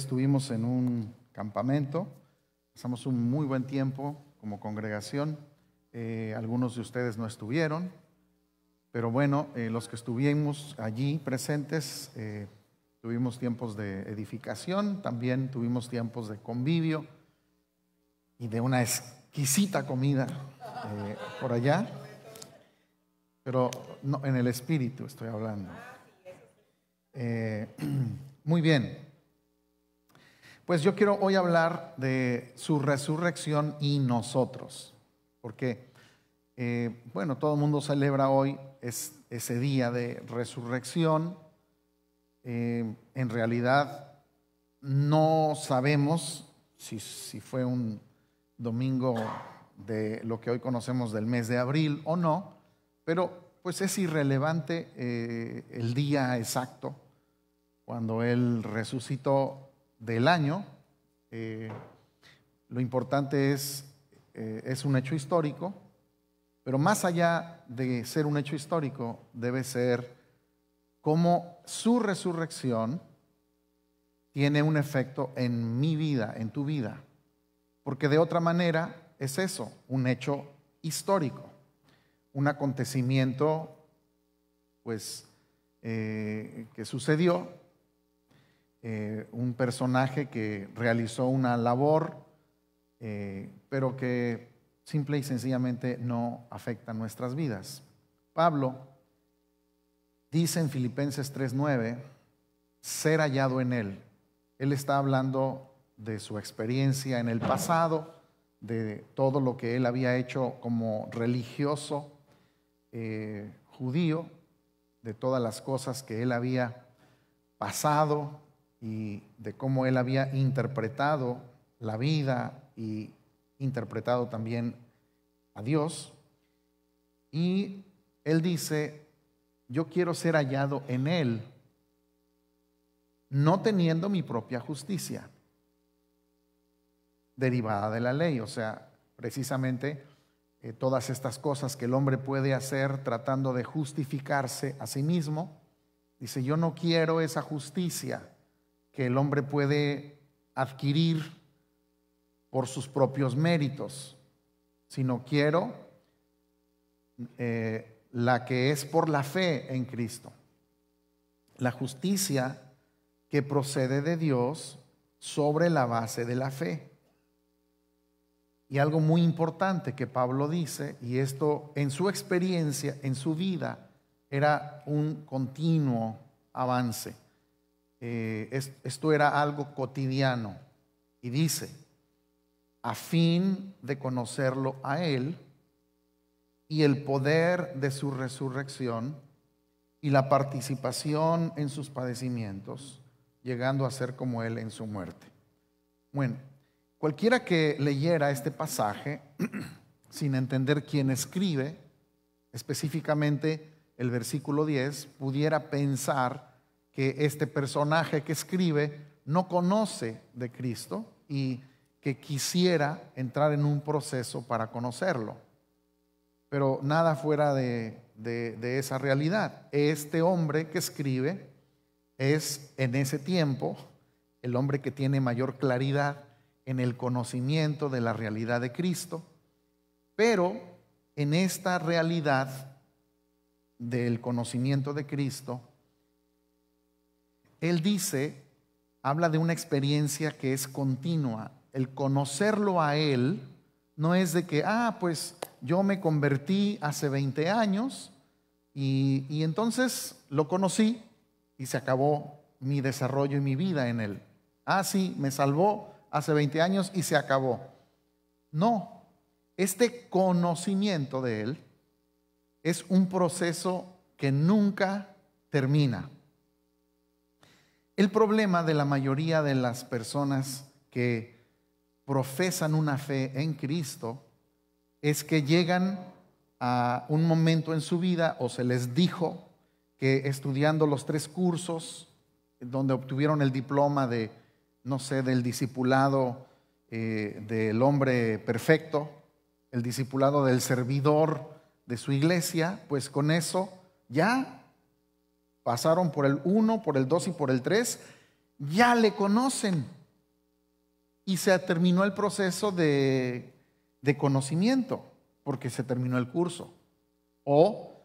estuvimos en un campamento, pasamos un muy buen tiempo como congregación. Eh, algunos de ustedes no estuvieron, pero bueno, eh, los que estuvimos allí presentes, eh, tuvimos tiempos de edificación, también tuvimos tiempos de convivio y de una exquisita comida por allá pero no, en el espíritu estoy hablando. Muy bien. Pues yo quiero hoy hablar de su resurrección y nosotros, porque, eh, bueno, todo el mundo celebra hoy es, ese día de resurrección. Eh, en realidad no sabemos si, si fue un domingo de lo que hoy conocemos del mes de abril o no, pero pues es irrelevante eh, el día exacto cuando Él resucitó del año. Eh, lo importante es, eh, es un hecho histórico, pero más allá de ser un hecho histórico, debe ser cómo su resurrección tiene un efecto en mi vida, en tu vida. Porque de otra manera es eso, un hecho histórico un acontecimiento pues eh, que sucedió, eh, un personaje que realizó una labor, eh, pero que simple y sencillamente no afecta nuestras vidas. Pablo dice en Filipenses 3:9, ser hallado en él. Él está hablando de su experiencia en el pasado, de todo lo que él había hecho como religioso, eh, judío, de todas las cosas que él había pasado y de cómo él había interpretado la vida y interpretado también a Dios. Y él dice, yo quiero ser hallado en él, no teniendo mi propia justicia derivada de la ley, o sea, precisamente eh, todas estas cosas que el hombre puede hacer tratando de justificarse a sí mismo. Dice, yo no quiero esa justicia que el hombre puede adquirir por sus propios méritos, sino quiero eh, la que es por la fe en Cristo. La justicia que procede de Dios sobre la base de la fe. Y algo muy importante que Pablo dice, y esto en su experiencia, en su vida, era un continuo avance. Eh, esto era algo cotidiano. Y dice, a fin de conocerlo a Él y el poder de su resurrección y la participación en sus padecimientos, llegando a ser como Él en su muerte. Bueno, Cualquiera que leyera este pasaje sin entender quién escribe, específicamente el versículo 10, pudiera pensar que este personaje que escribe no conoce de Cristo y que quisiera entrar en un proceso para conocerlo. Pero nada fuera de, de esa realidad. Este hombre que escribe es en ese tiempo el hombre que tiene mayor claridad en el conocimiento de la realidad de Cristo, pero en esta realidad del conocimiento de Cristo, Él dice, habla de una experiencia que es continua. El conocerlo a Él no es de que, ah, pues yo me convertí hace 20 años y, y entonces lo conocí y se acabó mi desarrollo y mi vida en Él. Ah, sí, me salvó, hace 20 años y se acabó. No, este conocimiento de Él es un proceso que nunca termina. El problema de la mayoría de las personas que profesan una fe en Cristo es que llegan a un momento en su vida o se les dijo que estudiando los tres cursos donde obtuvieron el diploma de no sé, del discipulado eh, del hombre perfecto, el discipulado del servidor de su iglesia, pues con eso ya pasaron por el 1, por el 2 y por el 3, ya le conocen. Y se terminó el proceso de, de conocimiento, porque se terminó el curso. O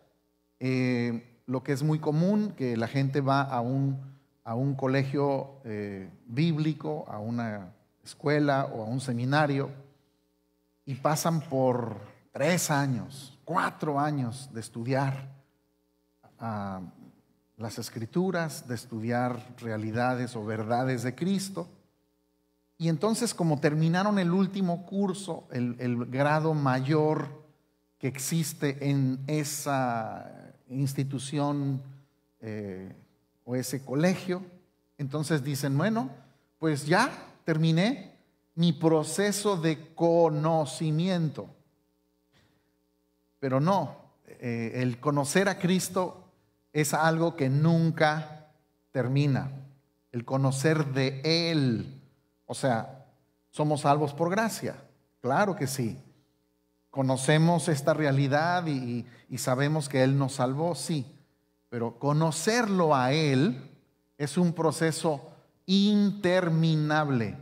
eh, lo que es muy común, que la gente va a un, a un colegio eh, bíblico, a una escuela o a un seminario, y pasan por tres años, cuatro años de estudiar ah, las escrituras, de estudiar realidades o verdades de Cristo. Y entonces como terminaron el último curso, el, grado mayor que existe en esa institución eh, o ese colegio, entonces dicen, bueno, pues ya terminé mi proceso de conocimiento. Pero no, eh, el conocer a Cristo es algo que nunca termina. El conocer de Él. O sea, somos salvos por gracia. Claro que sí. Conocemos esta realidad y, sabemos que Él nos salvó, sí. Pero conocerlo a Él es un proceso interminable.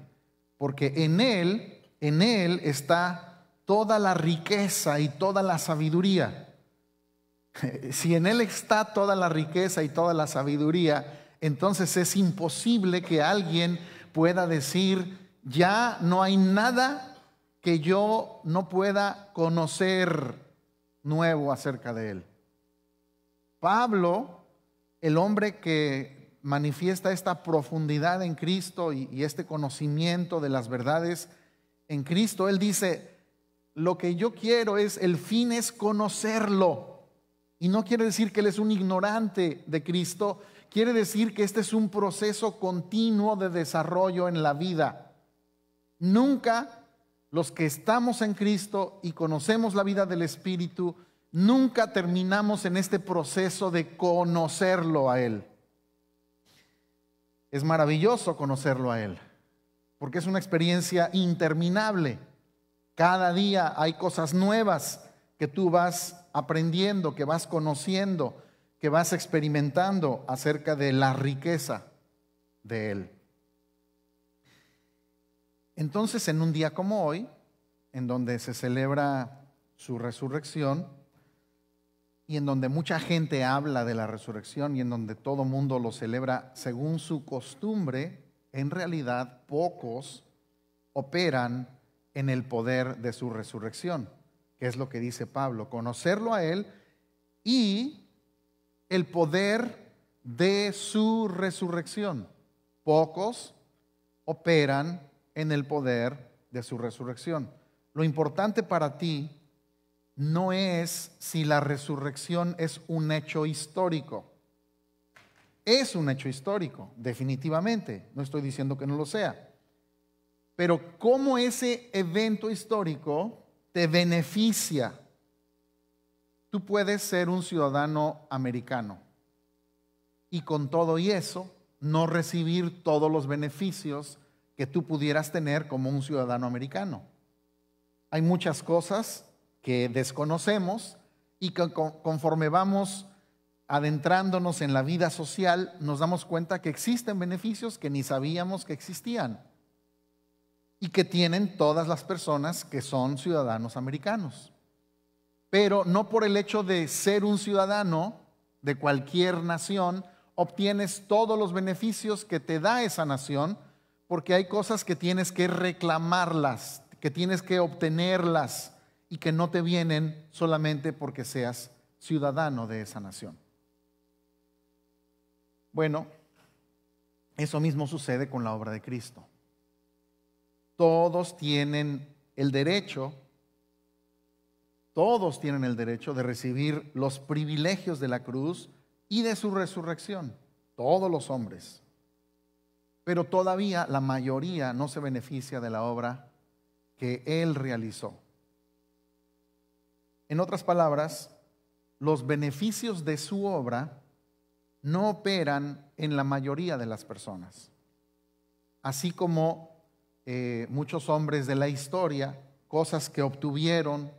Porque en Él, en Él está toda la riqueza y toda la sabiduría. Si en Él está toda la riqueza y toda la sabiduría, entonces es imposible que alguien pueda decir, ya no hay nada que yo no pueda conocer nuevo acerca de Él. Pablo, el hombre que manifiesta esta profundidad en Cristo y, este conocimiento de las verdades en Cristo, él dice, lo que yo quiero es, el fin es conocerlo y no quiere decir que él es un ignorante de Cristo, quiere decir que este es un proceso continuo de desarrollo en la vida. Nunca los que estamos en Cristo y conocemos la vida del Espíritu, nunca terminamos en este proceso de conocerlo a Él. Es maravilloso conocerlo a Él, porque es una experiencia interminable. Cada día hay cosas nuevas que tú vas aprendiendo, que vas conociendo, que vas experimentando acerca de la riqueza de Él. Entonces, en un día como hoy, en donde se celebra su resurrección y en donde mucha gente habla de la resurrección y en donde todo mundo lo celebra según su costumbre, en realidad pocos operan en el poder de su resurrección es lo que dice Pablo, conocerlo a Él y el poder de su resurrección. Pocos operan en el poder de su resurrección. Lo importante para ti no es si la resurrección es un hecho histórico. Es un hecho histórico, definitivamente. No estoy diciendo que no lo sea. Pero cómo ese evento histórico te beneficia. Tú puedes ser un ciudadano americano y con todo y eso no recibir todos los beneficios que tú pudieras tener como un ciudadano americano. Hay muchas cosas que desconocemos y que conforme vamos adentrándonos en la vida social, nos damos cuenta que existen beneficios que ni sabíamos que existían y que tienen todas las personas que son ciudadanos americanos. Pero no por el hecho de ser un ciudadano de cualquier nación, obtienes todos los beneficios que te da esa nación, porque hay cosas que tienes que reclamarlas, que tienes que obtenerlas y que no te vienen solamente porque seas ciudadano de esa nación. Bueno, eso mismo sucede con la obra de Cristo todos tienen el derecho, todos tienen el derecho de recibir los privilegios de la cruz y de su resurrección, todos los hombres. Pero todavía la mayoría no se beneficia de la obra que Él realizó. En otras palabras, los beneficios de su obra no operan en la mayoría de las personas. Así como eh, muchos hombres de la historia, cosas que obtuvieron,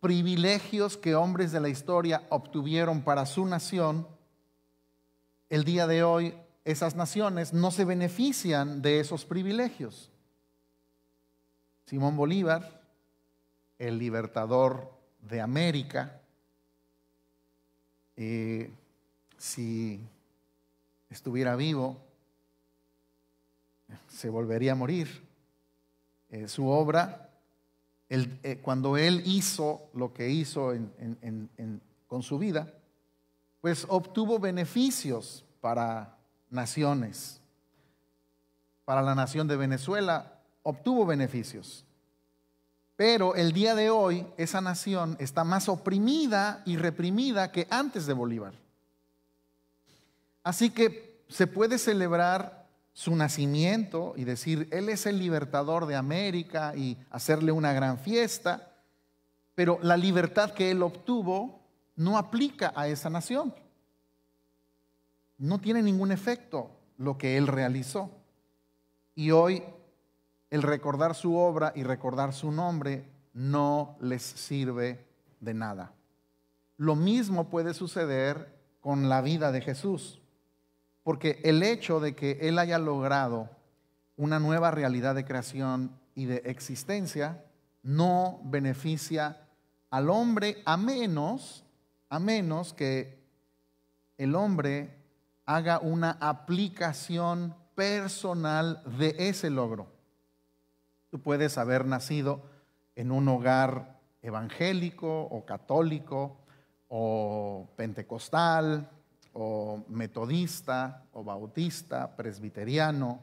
privilegios que hombres de la historia obtuvieron para su nación, el día de hoy esas naciones no se benefician de esos privilegios. Simón Bolívar, el libertador de América, eh, si estuviera vivo, se volvería a morir. Eh, su obra, eh, cuando él hizo lo que hizo con su vida, pues obtuvo beneficios para naciones. Para la nación de Venezuela obtuvo beneficios. Pero el día de hoy esa nación está más oprimida y reprimida que antes de Bolívar. Así que se puede celebrar su nacimiento y decir, Él es el libertador de América y hacerle una gran fiesta, pero la libertad que Él obtuvo no aplica a esa nación. No tiene ningún efecto lo que Él realizó. Y hoy el recordar su obra y recordar su nombre no les sirve de nada. Lo mismo puede suceder con la vida de Jesús, porque el hecho de que Él haya logrado una nueva realidad de creación y de existencia no beneficia al hombre a menos, a menos que el hombre haga una aplicación personal de ese logro. Tú puedes haber nacido en un hogar evangélico o católico o pentecostal o metodista o bautista, presbiteriano,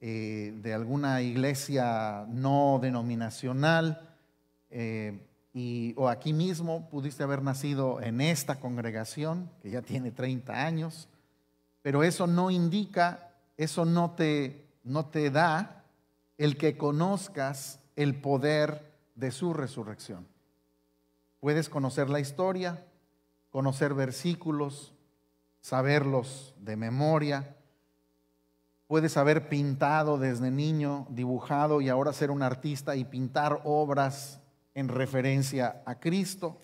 eh, de alguna iglesia no denominacional, eh, y, o aquí mismo pudiste haber nacido en esta congregación, que ya tiene 30 años, pero eso no indica, eso no te, no te da el que conozcas el poder de su resurrección. Puedes conocer la historia, conocer versículos, saberlos de memoria. Puedes haber pintado desde niño, dibujado y ahora ser un artista y pintar obras en referencia a Cristo.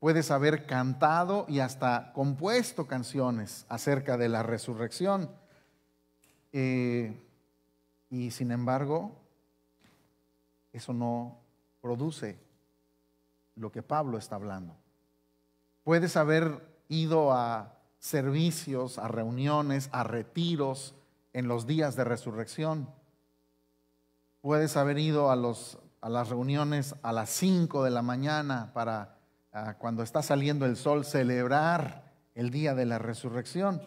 Puedes haber cantado y hasta compuesto canciones acerca de la resurrección. Eh, y sin embargo, eso no produce lo que Pablo está hablando. Puedes haber ido a servicios, a reuniones, a retiros en los días de resurrección. Puedes haber ido a, los, a las reuniones a las 5 de la mañana para ah, cuando está saliendo el sol celebrar el día de la resurrección.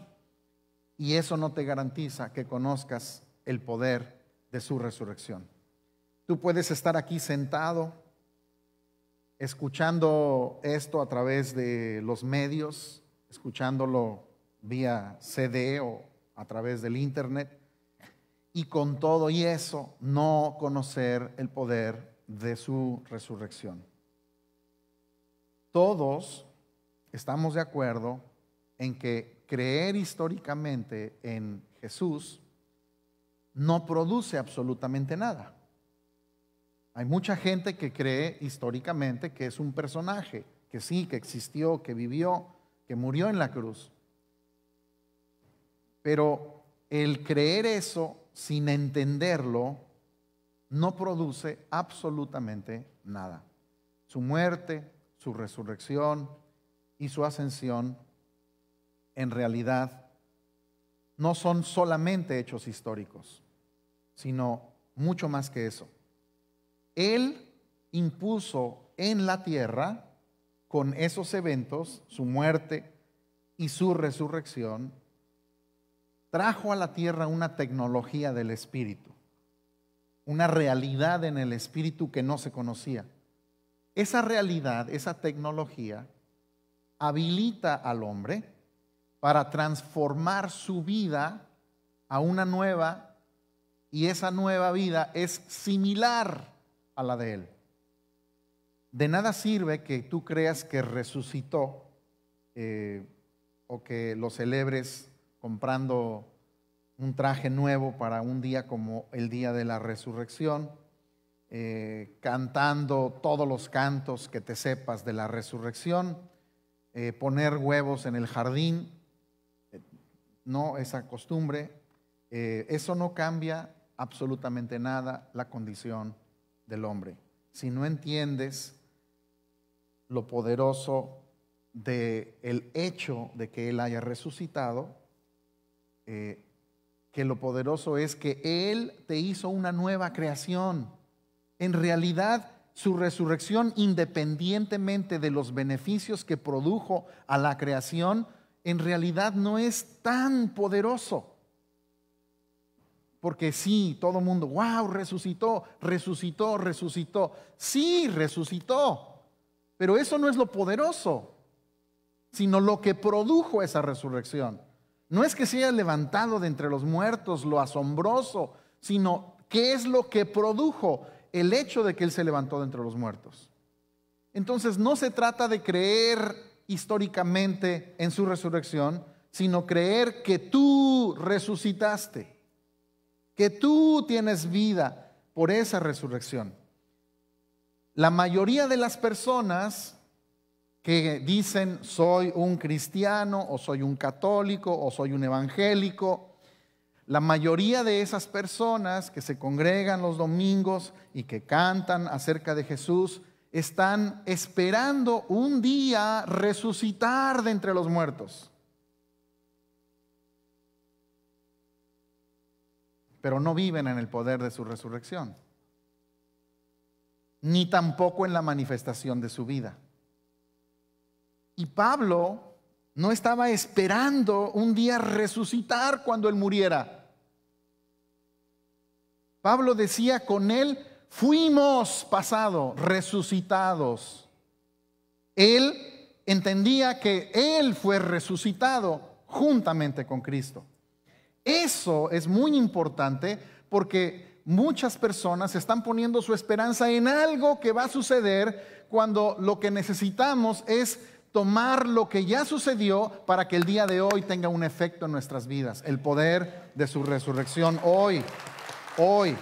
Y eso no te garantiza que conozcas el poder de su resurrección. Tú puedes estar aquí sentado, escuchando esto a través de los medios, escuchándolo vía CD o a través del Internet, y con todo y eso no conocer el poder de su resurrección. Todos estamos de acuerdo en que creer históricamente en Jesús no produce absolutamente nada. Hay mucha gente que cree históricamente que es un personaje, que sí, que existió, que vivió, que murió en la cruz. Pero el creer eso sin entenderlo no produce absolutamente nada. Su muerte, su resurrección y su ascensión en realidad no son solamente hechos históricos sino mucho más que eso. Él impuso en la tierra, con esos eventos, su muerte y su resurrección, trajo a la tierra una tecnología del espíritu, una realidad en el espíritu que no se conocía. Esa realidad, esa tecnología, habilita al hombre para transformar su vida a una nueva y esa nueva vida es similar a la de Él. De nada sirve que tú creas que resucitó eh, o que lo celebres comprando un traje nuevo para un día como el día de la resurrección, eh, cantando todos los cantos que te sepas de la resurrección, eh, poner huevos en el jardín, no esa costumbre, eso no cambia absolutamente nada la condición del hombre. Si no entiendes lo poderoso del el hecho de que Él haya resucitado, eh, que lo poderoso es que Él te hizo una nueva creación. En realidad, su resurrección, independientemente de los beneficios que produjo a la creación, en realidad no es tan poderoso. Porque sí, todo el mundo, wow, resucitó, resucitó, resucitó. Sí, resucitó. Pero eso no es lo poderoso, sino lo que produjo esa resurrección. No es que se haya levantado de entre los muertos, lo asombroso, sino qué es lo que produjo el hecho de que Él se levantó de entre los muertos. Entonces no se trata de creer históricamente en su resurrección, sino creer que tú resucitaste, que tú tienes vida por esa resurrección. La mayoría de las personas que dicen soy un cristiano o soy un católico o soy un evangélico. La mayoría de esas personas que se congregan los domingos y que cantan acerca de Jesús están esperando un día resucitar de entre los muertos. Pero no viven en el poder de su resurrección, ni tampoco en la manifestación de su vida. Y Pablo no estaba esperando un día resucitar cuando él muriera. Pablo decía, con él fuimos pasado, resucitados. Él entendía que él fue resucitado juntamente con Cristo. Eso es muy importante porque muchas personas están poniendo su esperanza en algo que va a suceder cuando lo que necesitamos es tomar lo que ya sucedió para que el día de hoy tenga un efecto en nuestras vidas. El poder de su resurrección hoy, hoy.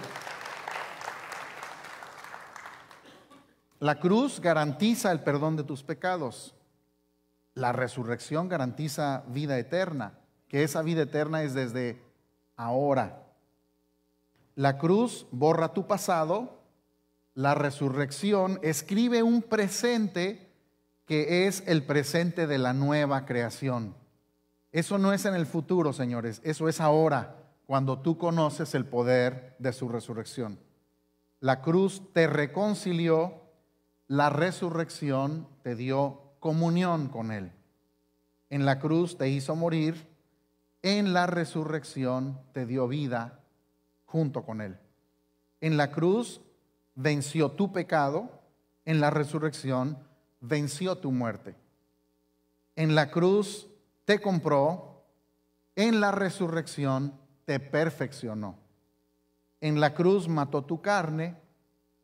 La cruz garantiza el perdón de tus pecados. La resurrección garantiza vida eterna, que esa vida eterna es desde ahora. La cruz borra tu pasado, la resurrección escribe un presente que es el presente de la nueva creación. Eso no es en el futuro, señores, eso es ahora, cuando tú conoces el poder de su resurrección. La cruz te reconcilió, la resurrección te dio comunión con Él. En la cruz te hizo morir, en la resurrección te dio vida junto con Él. En la cruz venció tu pecado, en la resurrección venció tu muerte. En la cruz te compró, en la resurrección te perfeccionó. En la cruz mató tu carne,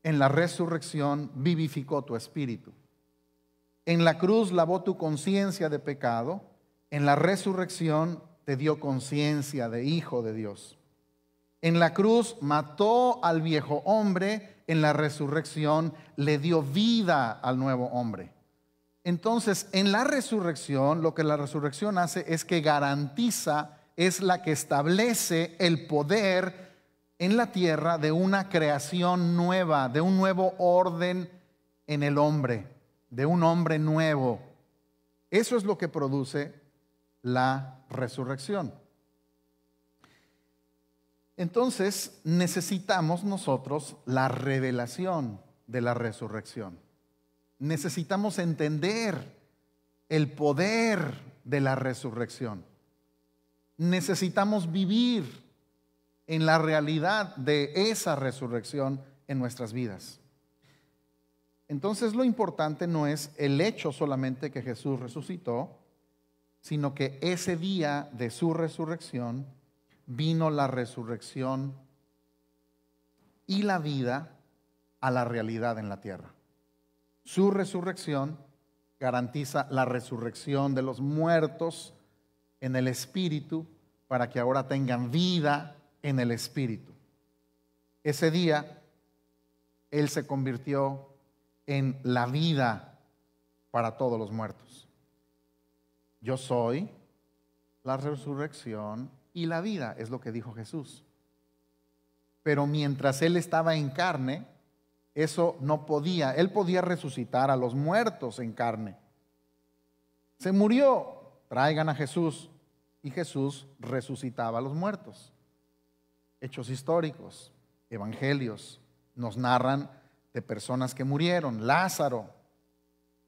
en la resurrección vivificó tu espíritu. En la cruz lavó tu conciencia de pecado, en la resurrección te dio conciencia de hijo de Dios. En la cruz mató al viejo hombre, en la resurrección le dio vida al nuevo hombre. Entonces, en la resurrección, lo que la resurrección hace es que garantiza, es la que establece el poder en la tierra de una creación nueva, de un nuevo orden en el hombre, de un hombre nuevo. Eso es lo que produce la resurrección. Entonces necesitamos nosotros la revelación de la resurrección. Necesitamos entender el poder de la resurrección. Necesitamos vivir en la realidad de esa resurrección en nuestras vidas. Entonces lo importante no es el hecho solamente que Jesús resucitó, sino que ese día de su resurrección vino la resurrección y la vida a la realidad en la tierra. Su resurrección garantiza la resurrección de los muertos en el Espíritu para que ahora tengan vida en el Espíritu. Ese día, Él se convirtió en la vida para todos los muertos. Yo soy la resurrección y la vida, es lo que dijo Jesús. Pero mientras Él estaba en carne, eso no podía. Él podía resucitar a los muertos en carne. Se murió, traigan a Jesús. Y Jesús resucitaba a los muertos. Hechos históricos, evangelios, nos narran de personas que murieron. Lázaro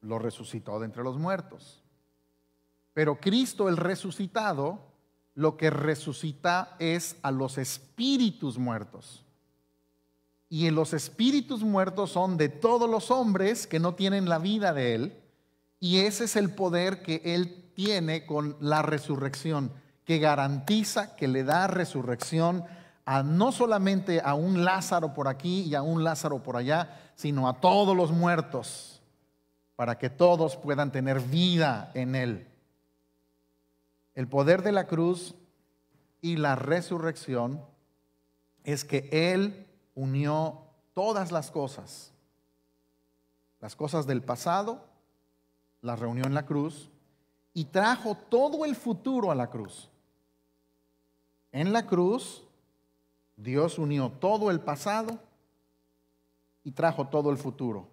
lo resucitó de entre los muertos. Pero Cristo el resucitado, lo que resucita es a los espíritus muertos. Y los espíritus muertos son de todos los hombres que no tienen la vida de Él. Y ese es el poder que Él tiene con la resurrección, que garantiza, que le da resurrección a no solamente a un Lázaro por aquí y a un Lázaro por allá, sino a todos los muertos, para que todos puedan tener vida en Él. El poder de la cruz y la resurrección es que Él unió todas las cosas, las cosas del pasado, las reunió en la cruz y trajo todo el futuro a la cruz. En la cruz, Dios unió todo el pasado y trajo todo el futuro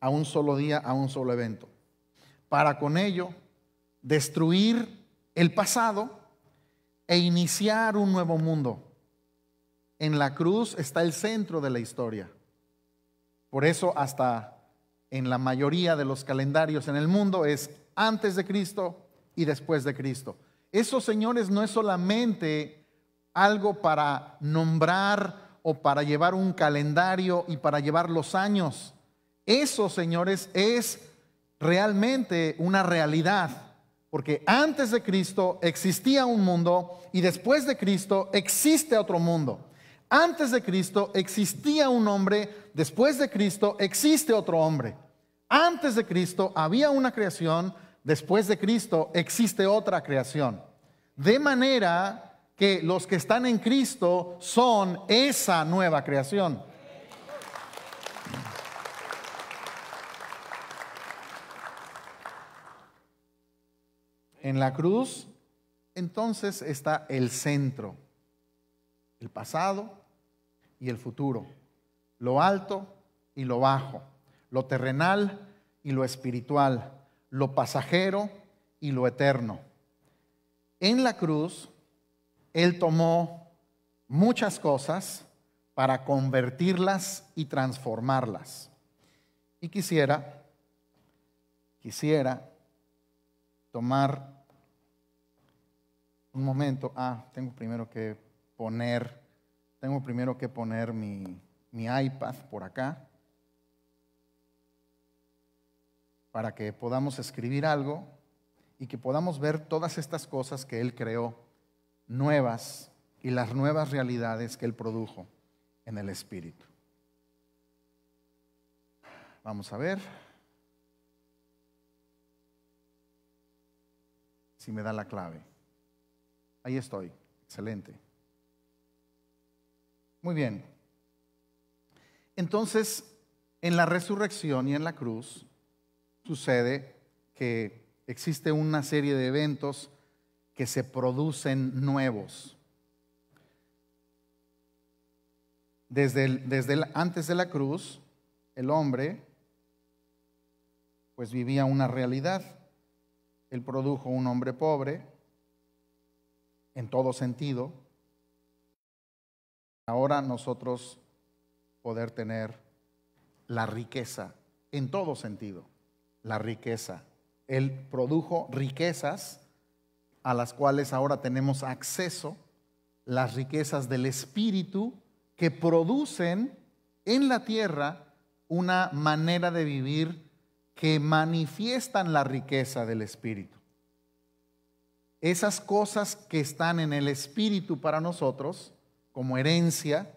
a un solo día, a un solo evento, para con ello destruir el pasado e iniciar un nuevo mundo en la cruz está el centro de la historia. Por eso hasta en la mayoría de los calendarios en el mundo es antes de Cristo y después de Cristo. Eso, señores, no es solamente algo para nombrar o para llevar un calendario y para llevar los años. Eso, señores, es realmente una realidad. Porque antes de Cristo existía un mundo y después de Cristo existe otro mundo. Antes de Cristo existía un hombre, después de Cristo existe otro hombre. Antes de Cristo había una creación, después de Cristo existe otra creación. De manera que los que están en Cristo son esa nueva creación. En la cruz, entonces está el centro, el pasado, y el futuro, lo alto y lo bajo, lo terrenal y lo espiritual, lo pasajero y lo eterno. En la cruz, Él tomó muchas cosas para convertirlas y transformarlas. Y quisiera, quisiera tomar un momento. Ah, tengo primero que poner tengo primero que poner mi, iPad por acá para que podamos escribir algo y que podamos ver todas estas cosas que Él creó nuevas y las nuevas realidades que Él produjo en el Espíritu. Vamos a ver si me da la clave. Ahí estoy. Excelente. Muy bien. Entonces, en la resurrección y en la cruz sucede que existe una serie de eventos que se producen nuevos. Desde, antes de la cruz, el hombre pues vivía una realidad. Él produjo un hombre pobre en todo sentido, Ahora nosotros poder tener la riqueza en todo sentido, la riqueza. Él produjo riquezas a las cuales ahora tenemos acceso, las riquezas del Espíritu que producen en la tierra una manera de vivir que manifiestan la riqueza del Espíritu. Esas cosas que están en el Espíritu para nosotros como herencia,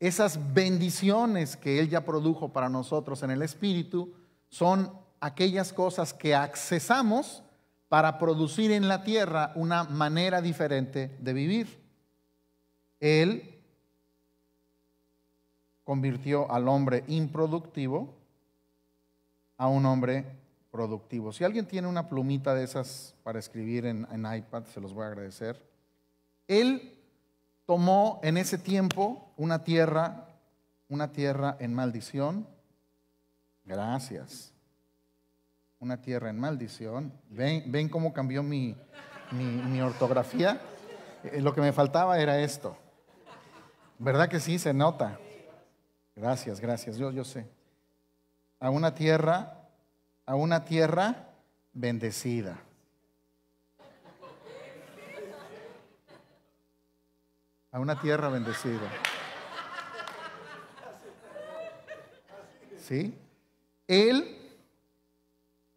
esas bendiciones que Él ya produjo para nosotros en el Espíritu, son aquellas cosas que accesamos para producir en la tierra una manera diferente de vivir. Él convirtió al hombre improductivo a un hombre productivo. Si alguien tiene una plumita de esas para escribir en, iPad, se los voy a agradecer. Él tomó en ese tiempo una tierra, una tierra en maldición. Gracias. Una tierra en maldición. ¿Ven, ven cómo cambió mi, mi, ortografía? Eh, lo que me faltaba era esto. ¿Verdad que sí? Se nota. Gracias, gracias. Yo, yo sé. A una tierra, a una tierra bendecida. A una tierra bendecida. ¿Sí? Él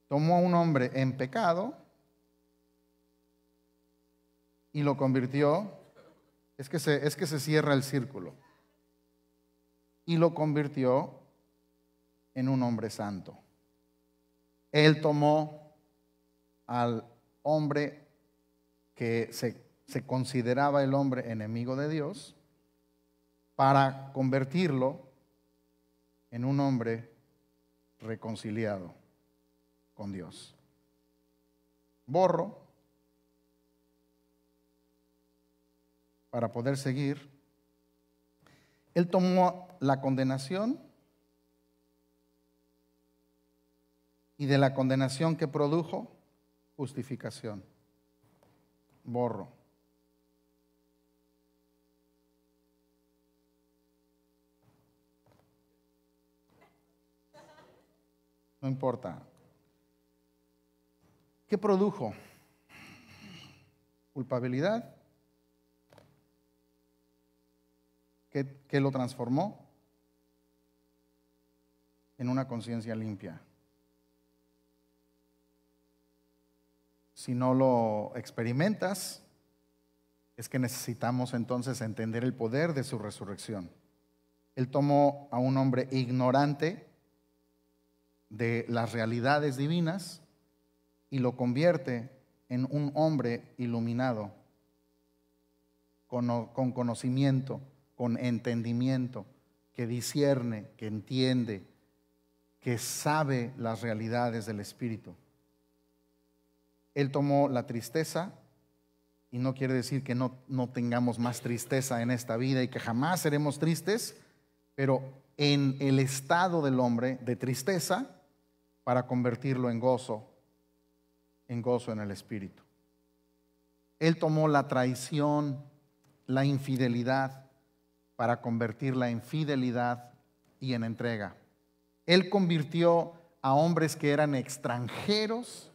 tomó a un hombre en pecado y lo convirtió, es que se, es que se cierra el círculo, y lo convirtió en un hombre santo. Él tomó al hombre que se, consideraba el hombre enemigo de Dios para convertirlo en un hombre reconciliado con Dios. Borro para poder seguir. Él tomó la condenación y de la condenación que produjo, justificación. Borro. No importa. ¿Qué produjo? Culpabilidad. ¿Qué, lo transformó? En una conciencia limpia. Si no lo experimentas, es que necesitamos entonces entender el poder de su resurrección. Él tomó a un hombre ignorante de las realidades divinas y lo convierte en un hombre iluminado, con, con conocimiento, con entendimiento, que discierne, que entiende, que sabe las realidades del Espíritu. Él tomó la tristeza y no quiere decir que no, no, tengamos más tristeza en esta vida y que jamás seremos tristes, pero en el estado del hombre de tristeza para convertirlo en gozo en gozo en el Espíritu. Él tomó la traición, la infidelidad, para convertirla en fidelidad y en entrega. Él convirtió a hombres que eran extranjeros,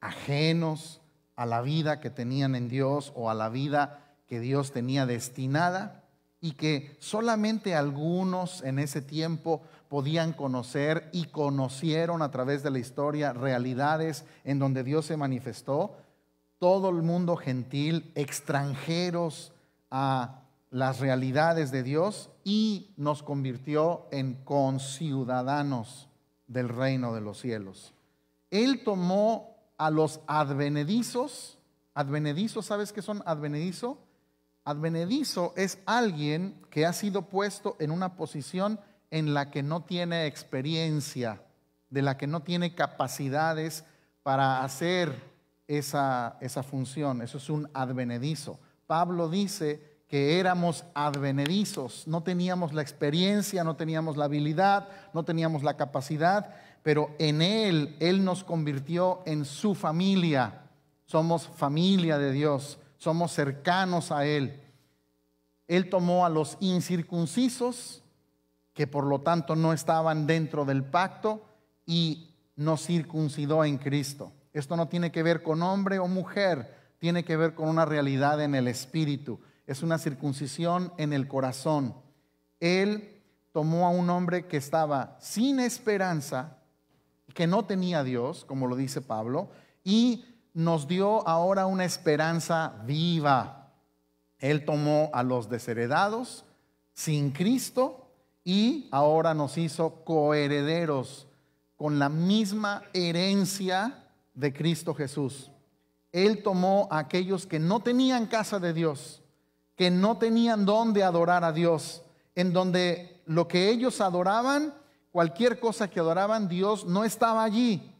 ajenos a la vida que tenían en Dios o a la vida que Dios tenía destinada y que solamente algunos en ese tiempo podían conocer y conocieron a través de la historia realidades en donde Dios se manifestó, todo el mundo gentil, extranjeros a las realidades de Dios y nos convirtió en conciudadanos del reino de los cielos. Él tomó a los advenedizos, advenedizos, ¿sabes qué son advenedizo? Advenedizo es alguien que ha sido puesto en una posición en la que no tiene experiencia, de la que no tiene capacidades para hacer esa, esa función. Eso es un advenedizo. Pablo dice que éramos advenedizos, no teníamos la experiencia, no teníamos la habilidad, no teníamos la capacidad, pero en Él, Él nos convirtió en su familia. Somos familia de Dios, somos cercanos a Él. Él tomó a los incircuncisos que por lo tanto no estaban dentro del pacto y nos circuncidó en Cristo. Esto no tiene que ver con hombre o mujer, tiene que ver con una realidad en el espíritu. Es una circuncisión en el corazón. Él tomó a un hombre que estaba sin esperanza, que no tenía Dios, como lo dice Pablo, y nos dio ahora una esperanza viva. Él tomó a los desheredados sin Cristo y ahora nos hizo coherederos con la misma herencia de Cristo Jesús. Él tomó a aquellos que no tenían casa de Dios, que no tenían dónde adorar a Dios, en donde lo que ellos adoraban, cualquier cosa que adoraban, Dios no estaba allí.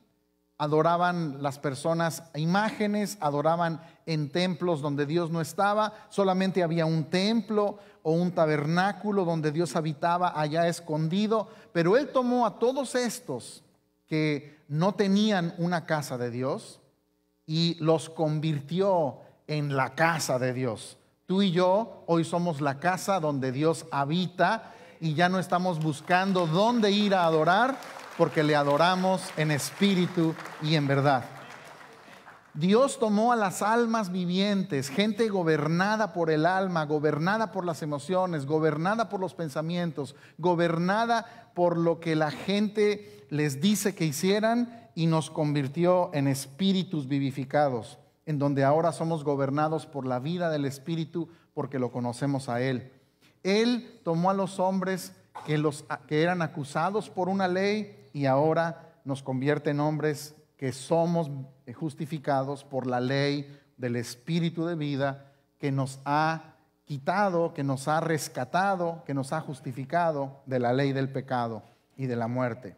adoraban las personas imágenes, adoraban en templos donde Dios no estaba, solamente había un templo o un tabernáculo donde Dios habitaba allá escondido, pero Él tomó a todos estos que no tenían una casa de Dios y los convirtió en la casa de Dios. Tú y yo hoy somos la casa donde Dios habita y ya no estamos buscando dónde ir a adorar porque le adoramos en espíritu y en verdad. Dios tomó a las almas vivientes, gente gobernada por el alma, gobernada por las emociones, gobernada por los pensamientos, gobernada por lo que la gente les dice que hicieran y nos convirtió en espíritus vivificados, en donde ahora somos gobernados por la vida del espíritu porque lo conocemos a Él. Él tomó a los hombres que, los, que eran acusados por una ley y ahora nos convierte en hombres que somos justificados por la ley del Espíritu de vida que nos ha quitado, que nos ha rescatado, que nos ha justificado de la ley del pecado y de la muerte.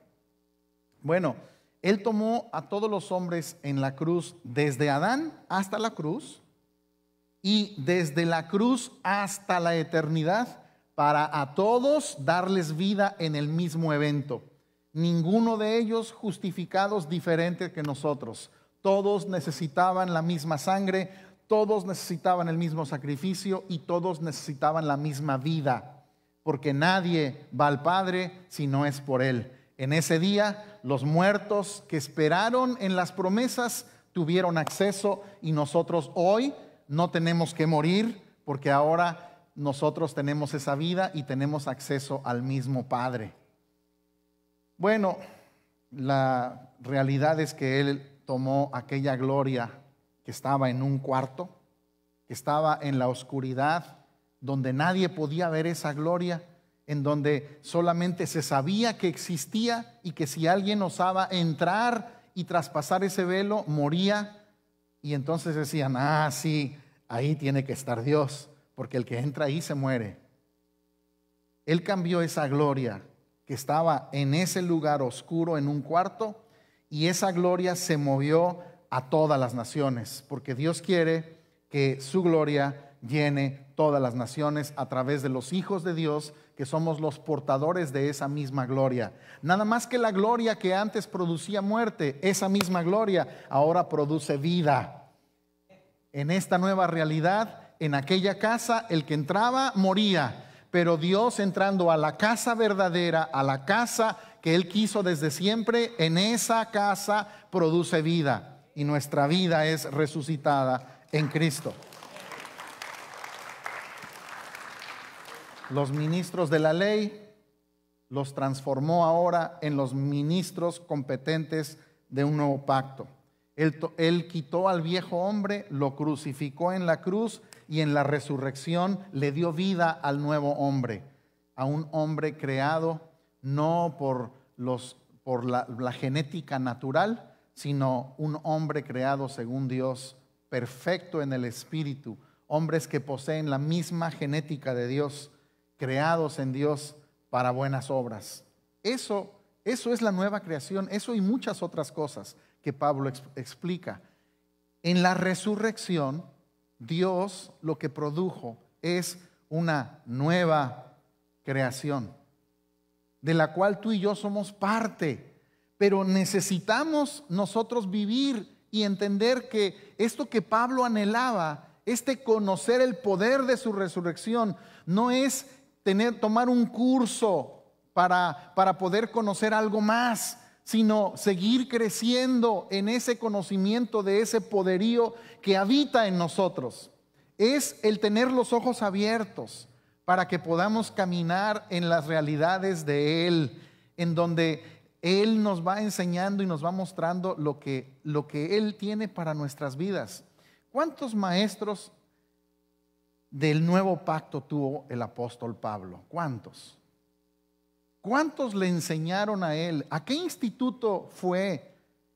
Bueno, Él tomó a todos los hombres en la cruz, desde Adán hasta la cruz, y desde la cruz hasta la eternidad, para a todos darles vida en el mismo evento ninguno de ellos justificados diferente que nosotros. Todos necesitaban la misma sangre, todos necesitaban el mismo sacrificio y todos necesitaban la misma vida, porque nadie va al Padre si no es por Él. En ese día, los muertos que esperaron en las promesas tuvieron acceso y nosotros hoy no tenemos que morir porque ahora nosotros tenemos esa vida y tenemos acceso al mismo Padre. Bueno, la realidad es que Él tomó aquella gloria que estaba en un cuarto, que estaba en la oscuridad, donde nadie podía ver esa gloria, en donde solamente se sabía que existía y que si alguien osaba entrar y traspasar ese velo, moría. Y entonces decían, ah, sí, ahí tiene que estar Dios, porque el que entra ahí se muere. Él cambió esa gloria que estaba en ese lugar oscuro, en un cuarto, y esa gloria se movió a todas las naciones, porque Dios quiere que su gloria llene todas las naciones a través de los hijos de Dios, que somos los portadores de esa misma gloria. Nada más que la gloria que antes producía muerte, esa misma gloria ahora produce vida. En esta nueva realidad, en aquella casa, el que entraba moría pero Dios entrando a la casa verdadera, a la casa que Él quiso desde siempre, en esa casa produce vida y nuestra vida es resucitada en Cristo. Los ministros de la ley los transformó ahora en los ministros competentes de un nuevo pacto. Él, quitó al viejo hombre, lo crucificó en la cruz y en la resurrección le dio vida al nuevo hombre, a un hombre creado no por, los, por la genética natural, sino un hombre creado según Dios, perfecto en el espíritu, hombres que poseen la misma genética de Dios, creados en Dios para buenas obras. Eso, eso es la nueva creación, eso y muchas otras cosas que Pablo explica. En la resurrección, Dios lo que produjo es una nueva creación, de la cual tú y yo somos parte, pero necesitamos nosotros vivir y entender que esto que Pablo anhelaba, este conocer el poder de su resurrección, no es tener, tomar un curso para, para poder conocer algo más, sino seguir creciendo en ese conocimiento de ese poderío que habita en nosotros. Es el tener los ojos abiertos para que podamos caminar en las realidades de Él, en donde Él nos va enseñando y nos va mostrando lo que, lo que Él tiene para nuestras vidas. ¿Cuántos maestros del nuevo pacto tuvo el apóstol Pablo? ¿Cuántos? ¿Cuántos le enseñaron a él? ¿A qué instituto fue?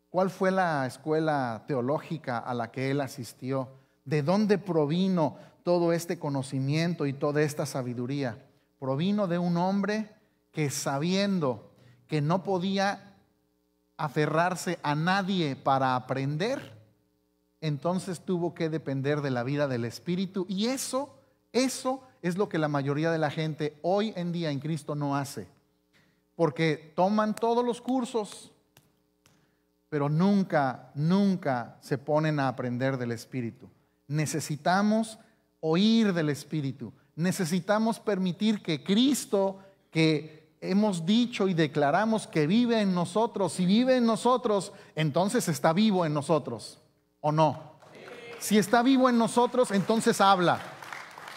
¿Cuál fue la escuela teológica a la que él asistió? ¿De dónde provino todo este conocimiento y toda esta sabiduría? Provino de un hombre que sabiendo que no podía aferrarse a nadie para aprender, entonces tuvo que depender de la vida del Espíritu. Y eso, eso es lo que la mayoría de la gente hoy en día en Cristo no hace. Porque toman todos los cursos, pero nunca, nunca se ponen a aprender del Espíritu. Necesitamos oír del Espíritu. Necesitamos permitir que Cristo, que hemos dicho y declaramos que vive en nosotros, si vive en nosotros, entonces está vivo en nosotros, ¿o no? Si está vivo en nosotros, entonces habla.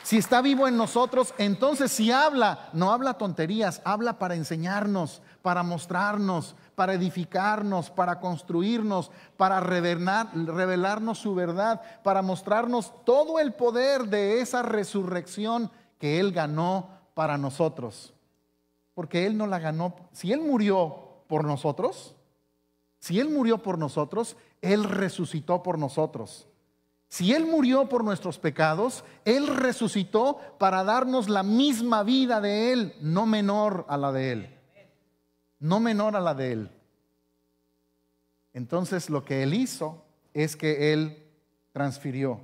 Si está vivo en nosotros, entonces si habla, no habla tonterías, habla para enseñarnos, para mostrarnos, para edificarnos, para construirnos, para revelarnos su verdad, para mostrarnos todo el poder de esa resurrección que Él ganó para nosotros. Porque Él no la ganó. Si Él murió por nosotros, si Él murió por nosotros, Él resucitó por nosotros. Si Él murió por nuestros pecados, Él resucitó para darnos la misma vida de Él, no menor a la de Él no menor a la de él. Entonces lo que él hizo es que él transfirió,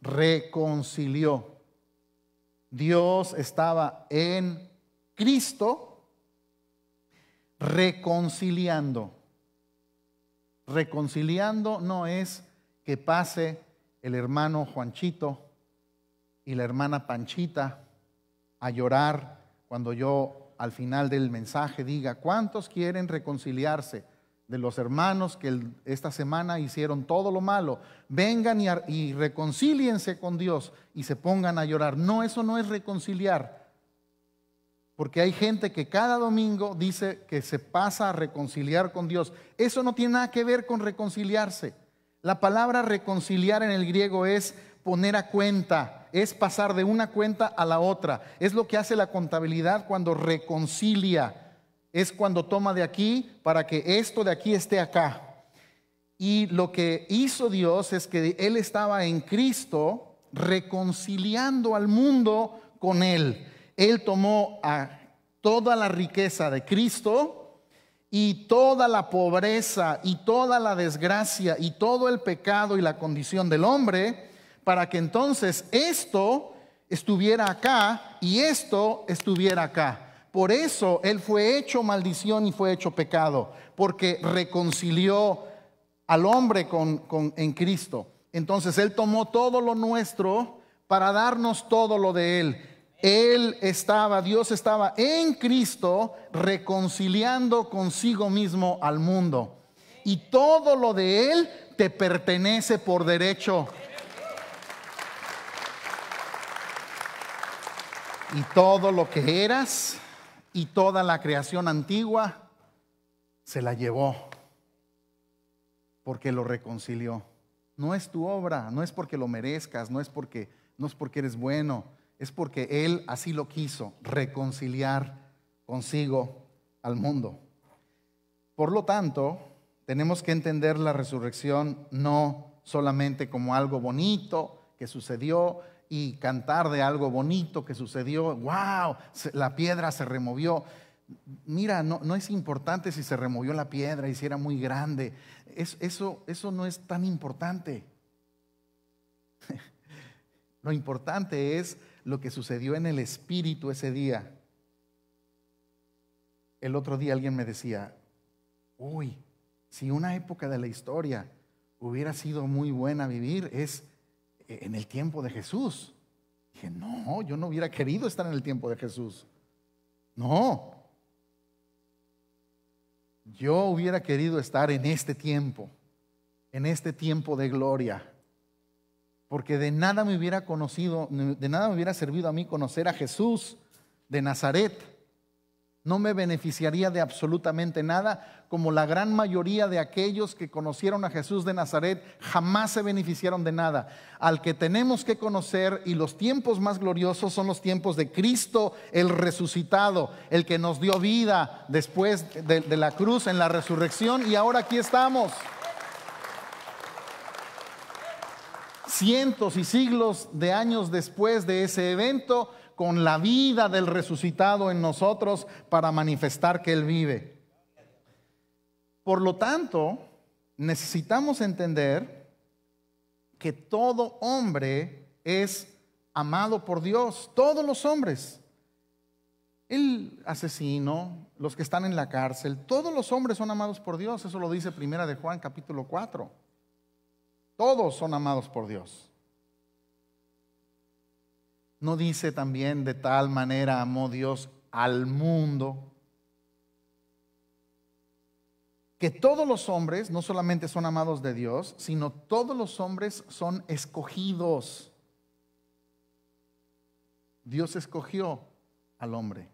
reconcilió. Dios estaba en Cristo reconciliando. Reconciliando no es que pase el hermano Juanchito y la hermana Panchita a llorar cuando yo al final del mensaje diga, ¿cuántos quieren reconciliarse de los hermanos que esta semana hicieron todo lo malo? Vengan y, y reconcíliense con Dios y se pongan a llorar. No, eso no es reconciliar. Porque hay gente que cada domingo dice que se pasa a reconciliar con Dios. Eso no tiene nada que ver con reconciliarse. La palabra reconciliar en el griego es poner a cuenta, es pasar de una cuenta a la otra. Es lo que hace la contabilidad cuando reconcilia. Es cuando toma de aquí para que esto de aquí esté acá. Y lo que hizo Dios es que Él estaba en Cristo reconciliando al mundo con Él. Él tomó a toda la riqueza de Cristo y toda la pobreza y toda la desgracia y todo el pecado y la condición del hombre para que entonces esto estuviera acá y esto estuviera acá. Por eso Él fue hecho maldición y fue hecho pecado, porque reconcilió al hombre con, en Cristo. Entonces Él tomó todo lo nuestro para darnos todo lo de Él. Él estaba, Dios estaba en Cristo reconciliando consigo mismo al mundo. Y todo lo de Él te pertenece por derecho. y todo lo que eras y toda la creación antigua se la llevó porque lo reconcilió. No es tu obra, no es porque lo merezcas, no es porque no es porque eres bueno, es porque él así lo quiso, reconciliar consigo al mundo. Por lo tanto, tenemos que entender la resurrección no solamente como algo bonito que sucedió, y cantar de algo bonito que sucedió. ¡Wow! La piedra se removió. Mira, no, no es importante si se removió la piedra y si era muy grande. eso, eso no es tan importante. Lo importante es lo que sucedió en el espíritu ese día. El otro día alguien me decía, uy, si una época de la historia hubiera sido muy buena vivir, es en el tiempo de Jesús. Dije, no, yo no hubiera querido estar en el tiempo de Jesús. No. Yo hubiera querido estar en este tiempo, en este tiempo de gloria. Porque de nada me hubiera conocido, de nada me hubiera servido a mí conocer a Jesús de Nazaret no me beneficiaría de absolutamente nada, como la gran mayoría de aquellos que conocieron a Jesús de Nazaret jamás se beneficiaron de nada. Al que tenemos que conocer y los tiempos más gloriosos son los tiempos de Cristo, el resucitado, el que nos dio vida después de, de la cruz en la resurrección y ahora aquí estamos. Cientos y siglos de años después de ese evento, con la vida del resucitado en nosotros para manifestar que Él vive. Por lo tanto, necesitamos entender que todo hombre es amado por Dios, todos los hombres. El asesino, los que están en la cárcel, todos los hombres son amados por Dios, eso lo dice Primera de Juan capítulo 4. Todos son amados por Dios. No dice también de tal manera amó Dios al mundo que todos los hombres no solamente son amados de Dios, sino todos los hombres son escogidos. Dios escogió al hombre.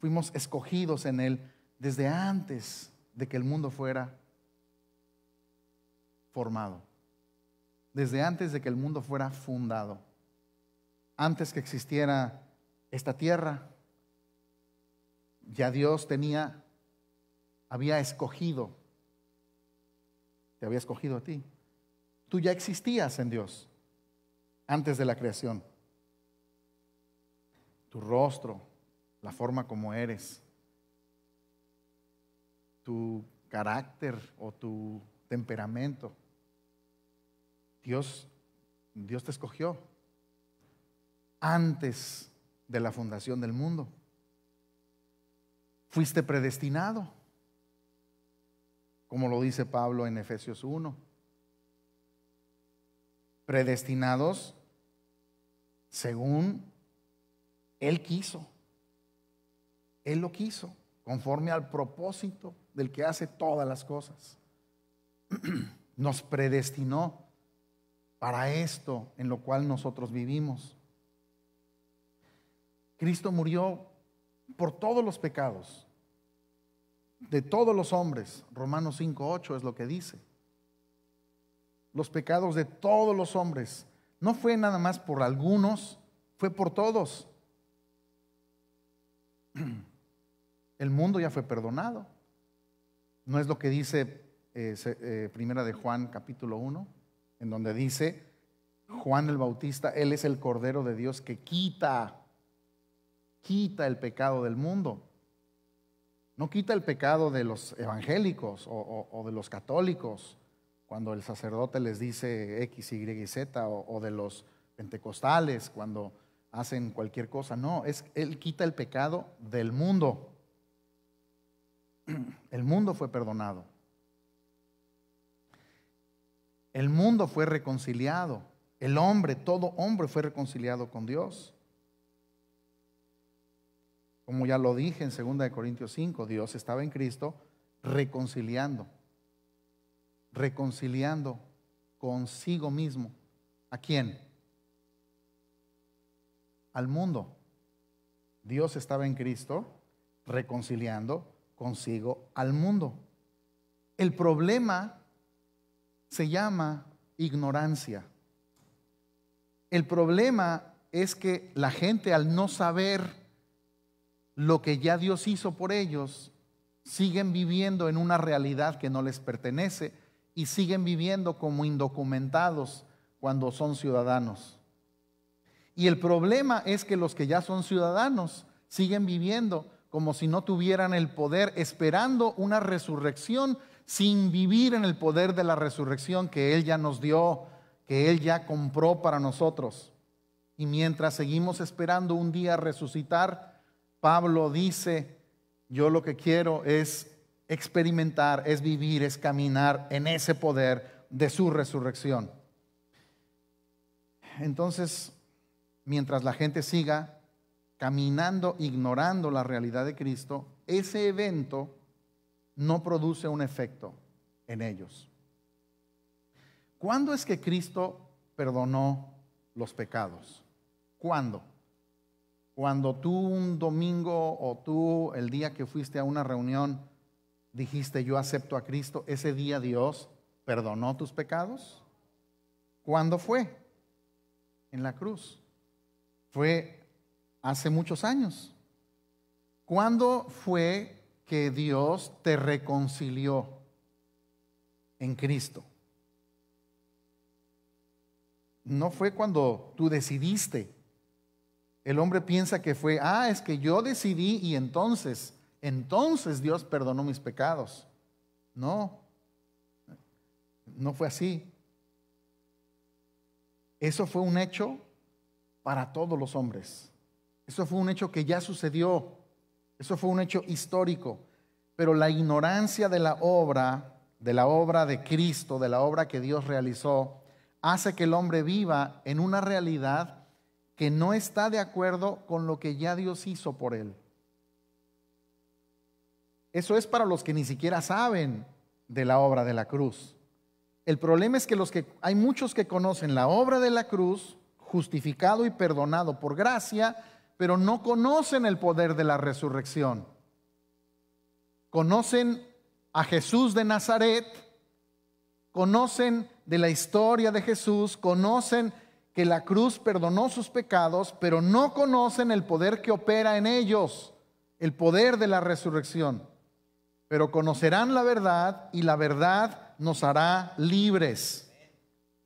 Fuimos escogidos en él desde antes de que el mundo fuera formado. Desde antes de que el mundo fuera fundado. Antes que existiera esta tierra, ya Dios tenía había escogido, te había escogido a ti. Tú ya existías en Dios antes de la creación. Tu rostro, la forma como eres, tu carácter o tu temperamento. Dios, Dios te escogió antes de la fundación del mundo. Fuiste predestinado como lo dice Pablo en Efesios 1. Predestinados según Él quiso. Él lo quiso, conforme al propósito del que hace todas las cosas. Nos predestinó para esto en lo cual nosotros vivimos. Cristo murió por todos los pecados de todos los hombres. Romanos 5.8 es lo que dice. Los pecados de todos los hombres. No fue nada más por algunos, fue por todos. El mundo ya fue perdonado. No es lo que dice eh, eh, Primera de Juan capítulo 1, en donde dice, Juan el Bautista, Él es el Cordero de Dios que quita, quita el pecado del mundo. No quita el pecado de los evangélicos o, de los católicos, cuando el sacerdote les dice X, Y y Z, o, de los pentecostales, cuando hacen cualquier cosa. No, es, Él quita el pecado del mundo. El mundo fue perdonado. El mundo fue reconciliado. El hombre, todo hombre fue reconciliado con Dios. Como ya lo dije en 2 Corintios 5, Dios estaba en Cristo reconciliando, reconciliando consigo mismo. ¿A quién? Al mundo. Dios estaba en Cristo reconciliando consigo al mundo. El problema se llama ignorancia. El problema es que la gente al no saber lo que ya Dios hizo por ellos, siguen viviendo en una realidad que no les pertenece y siguen viviendo como indocumentados cuando son ciudadanos. Y el problema es que los que ya son ciudadanos siguen viviendo como si no tuvieran el poder, esperando una resurrección sin vivir en el poder de la resurrección que Él ya nos dio, que Él ya compró para nosotros. Y mientras seguimos esperando un día resucitar, Pablo dice, yo lo que quiero es experimentar, es vivir, es caminar en ese poder de su resurrección. Entonces, mientras la gente siga caminando, ignorando la realidad de Cristo, ese evento no produce un efecto en ellos. ¿Cuándo es que Cristo perdonó los pecados? ¿Cuándo? Cuando tú un domingo o tú el día que fuiste a una reunión dijiste yo acepto a Cristo, ese día Dios perdonó tus pecados. ¿Cuándo fue? En la cruz. Fue hace muchos años. ¿Cuándo fue que Dios te reconcilió en Cristo? No fue cuando tú decidiste el hombre piensa que fue, ah, es que yo decidí y entonces, entonces Dios perdonó mis pecados. No, no fue así. Eso fue un hecho para todos los hombres. Eso fue un hecho que ya sucedió. Eso fue un hecho histórico. Pero la ignorancia de la obra, de la obra de Cristo, de la obra que Dios realizó, hace que el hombre viva en una realidad que no está de acuerdo con lo que ya Dios hizo por él. Eso es para los que ni siquiera saben de la obra de la cruz. El problema es que los que hay muchos que conocen la obra de la cruz, justificado y perdonado por gracia, pero no conocen el poder de la resurrección. Conocen a Jesús de Nazaret, conocen de la historia de Jesús, conocen que la cruz perdonó sus pecados, pero no conocen el poder que opera en ellos, el poder de la resurrección. Pero conocerán la verdad y la verdad nos hará libres.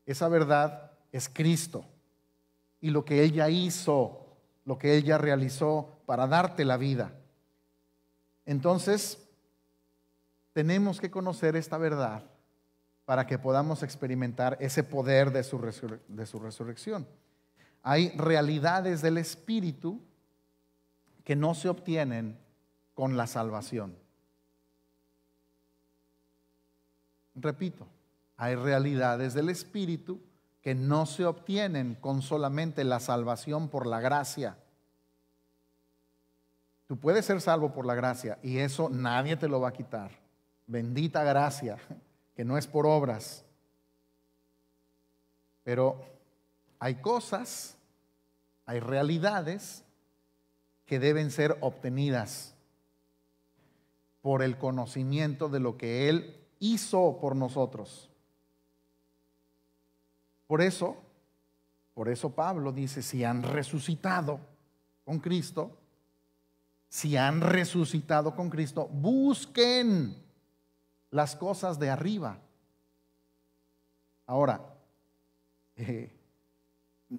Esa verdad es Cristo y lo que Él ya hizo, lo que Él ya realizó para darte la vida. Entonces, tenemos que conocer esta verdad para que podamos experimentar ese poder de su, de su resurrección. Hay realidades del Espíritu que no se obtienen con la salvación. Repito, hay realidades del Espíritu que no se obtienen con solamente la salvación por la gracia. Tú puedes ser salvo por la gracia y eso nadie te lo va a quitar. Bendita gracia que no es por obras. Pero hay cosas, hay realidades que deben ser obtenidas por el conocimiento de lo que Él hizo por nosotros. Por eso, por eso Pablo dice, si han resucitado con Cristo, si han resucitado con Cristo, busquen las cosas de arriba. Ahora, eh,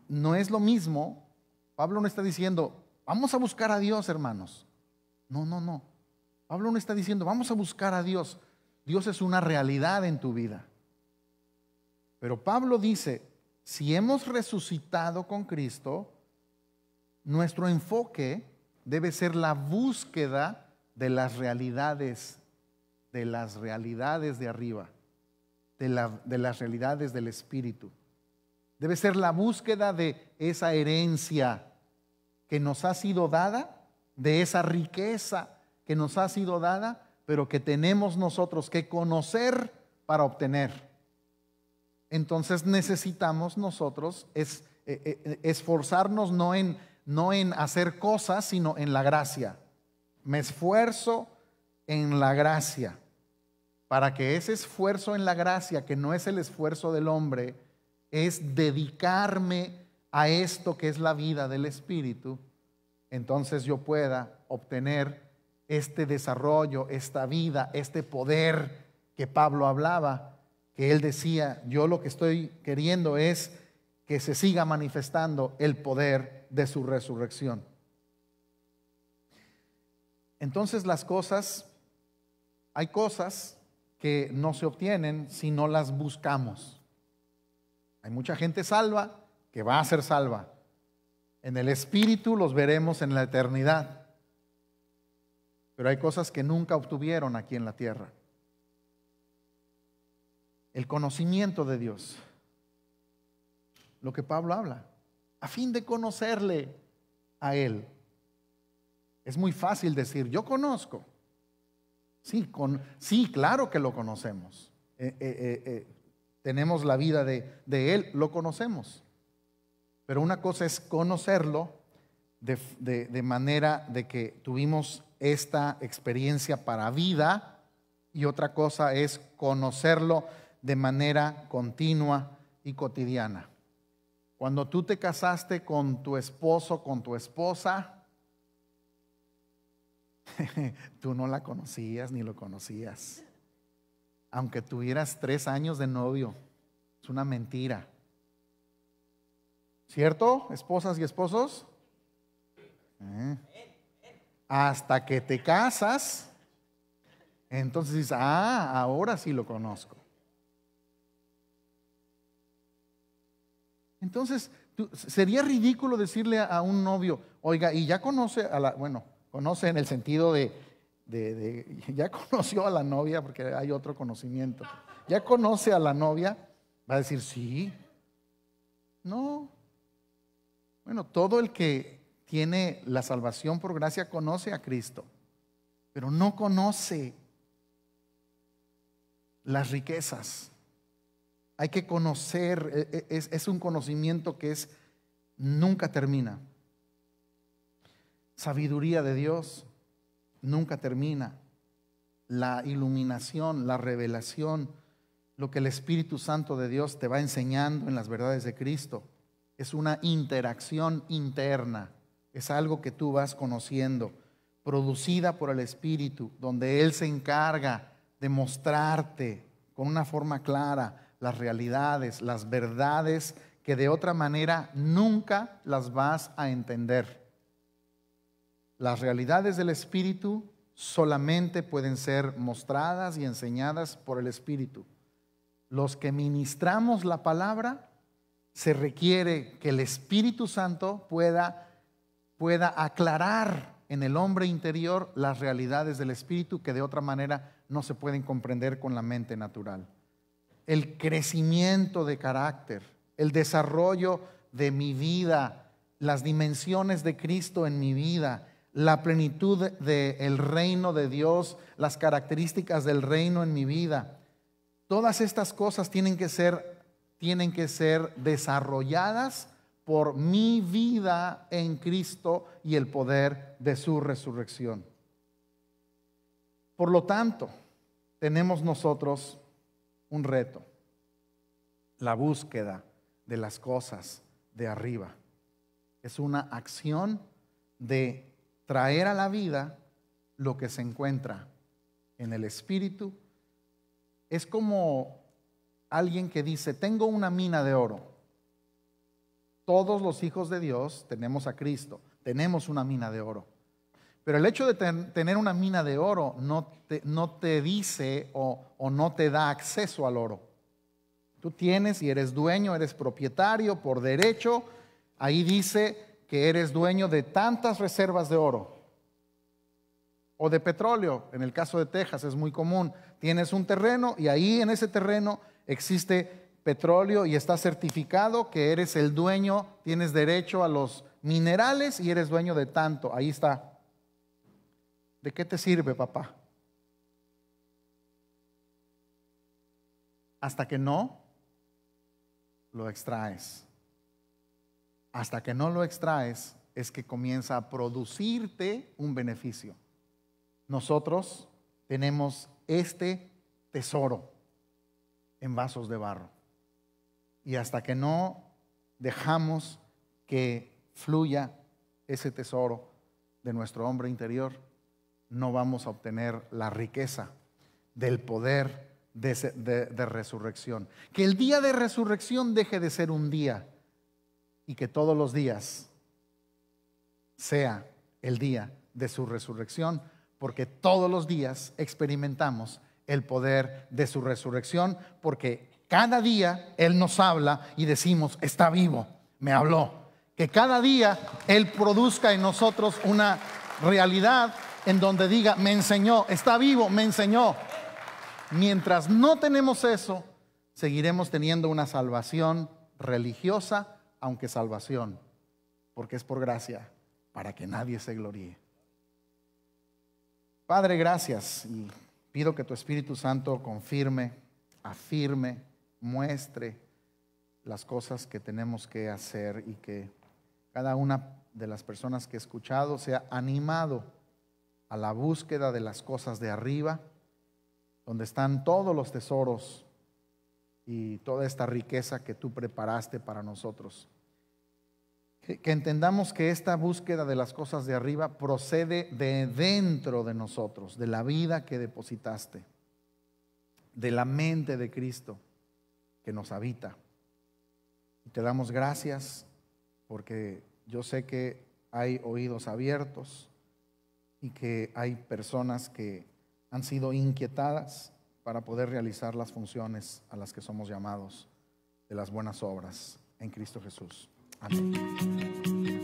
no es lo mismo, Pablo no está diciendo, vamos a buscar a Dios, hermanos. No, no, no. Pablo no está diciendo, vamos a buscar a Dios. Dios es una realidad en tu vida. Pero Pablo dice, si hemos resucitado con Cristo, nuestro enfoque debe ser la búsqueda de las realidades de las realidades de arriba, de, las realidades del Espíritu. Debe ser la búsqueda de esa herencia que nos ha sido dada, de esa riqueza que nos ha sido dada, pero que tenemos nosotros que conocer para obtener. Entonces necesitamos nosotros es, eh, eh, esforzarnos no en, no en hacer cosas, sino en la gracia. Me esfuerzo en la gracia para que ese esfuerzo en la gracia, que no es el esfuerzo del hombre, es dedicarme a esto que es la vida del Espíritu, entonces yo pueda obtener este desarrollo, esta vida, este poder que Pablo hablaba, que él decía, yo lo que estoy queriendo es que se siga manifestando el poder de su resurrección. Entonces las cosas, hay cosas que no se obtienen si no las buscamos. Hay mucha gente salva que va a ser salva. En el Espíritu los veremos en la eternidad. Pero hay cosas que nunca obtuvieron aquí en la tierra. El conocimiento de Dios. Lo que Pablo habla. A fin de conocerle a Él. Es muy fácil decir, yo conozco. Sí, con, sí, claro que lo conocemos. Eh, eh, eh, tenemos la vida de, Él, lo conocemos. Pero una cosa es conocerlo de, de, manera de que tuvimos esta experiencia para vida y otra cosa es conocerlo de manera continua y cotidiana. Cuando tú te casaste con tu esposo, con tu esposa, Tú no la conocías ni lo conocías. Aunque tuvieras tres años de novio, es una mentira. ¿Cierto, esposas y esposos? ¿Eh? Hasta que te casas, Entonces dices, ah, ahora sí lo conozco. Entonces, sería ridículo decirle a, un novio, oiga, y ya conoce a la, bueno, conoce en el sentido de, ya conoció a la novia, porque hay otro conocimiento, ya conoce a la novia, va a decir, sí, no. Bueno, todo el que tiene la salvación por gracia conoce a Cristo, pero no conoce las riquezas hay que conocer, e, e, es, un conocimiento que es, nunca termina. Sabiduría de Dios nunca termina. La iluminación, la revelación, lo que el Espíritu Santo de Dios te va enseñando en las verdades de Cristo, es una interacción interna, es algo que tú vas conociendo, producida por el Espíritu, donde Él se encarga de mostrarte con una forma clara las realidades, las verdades que de otra manera nunca las vas a entender. Las realidades del Espíritu solamente pueden ser mostradas y enseñadas por el Espíritu. Los que ministramos la palabra, se requiere que el Espíritu Santo pueda, pueda aclarar en el hombre interior las realidades del Espíritu que de otra manera no se pueden comprender con la mente natural el crecimiento de carácter, el desarrollo de mi vida, las dimensiones de Cristo en mi vida, la plenitud del reino de Dios, las características del reino en mi vida. Todas estas cosas tienen que ser, tienen que ser desarrolladas por mi vida en Cristo y el poder de su resurrección. Por lo tanto, tenemos nosotros un reto, la búsqueda de las cosas de arriba. Es una acción de traer a la vida lo que se encuentra en el espíritu. Es como alguien que dice, tengo una mina de oro. Todos los hijos de Dios tenemos a Cristo, tenemos una mina de oro. Pero el hecho de tener una mina de oro no te, no te dice o, o no te da acceso al oro. Tú tienes y eres dueño, eres propietario por derecho. Ahí dice que eres dueño de tantas reservas de oro o de petróleo. En el caso de Texas es muy común. Tienes un terreno y ahí en ese terreno existe petróleo y está certificado que eres el dueño, tienes derecho a los minerales y eres dueño de tanto. Ahí está. ¿De qué te sirve, papá? Hasta que no lo extraes. Hasta que no lo extraes es que comienza a producirte un beneficio. Nosotros tenemos este tesoro en vasos de barro. Y hasta que no dejamos que fluya ese tesoro de nuestro hombre interior, no vamos a obtener la riqueza del poder de, resurrección. Que el día de resurrección deje de ser un día y que todos los días sea el día de su resurrección, porque todos los días experimentamos el poder de su resurrección, porque cada día Él nos habla y decimos, está vivo, me habló. Que cada día Él produzca en nosotros una realidad en donde diga, me enseñó, está vivo, me enseñó. Mientras no tenemos eso, seguiremos teniendo una salvación religiosa, aunque salvación, porque es por gracia, para que nadie se gloríe. Padre, gracias y pido que tu Espíritu Santo confirme, afirme, muestre las cosas que tenemos que hacer y que cada una de las personas que he escuchado sea animado a la búsqueda de las cosas de arriba, donde están todos los tesoros y toda esta riqueza que tú preparaste para nosotros. Que, entendamos que esta búsqueda de las cosas de arriba procede de dentro de nosotros, de la vida que depositaste, de la mente de Cristo que nos habita. Y te damos gracias porque yo sé que hay oídos abiertos y que hay personas que han sido inquietadas para poder realizar las funciones a las que somos llamados de las buenas obras en Cristo Jesús. Amén.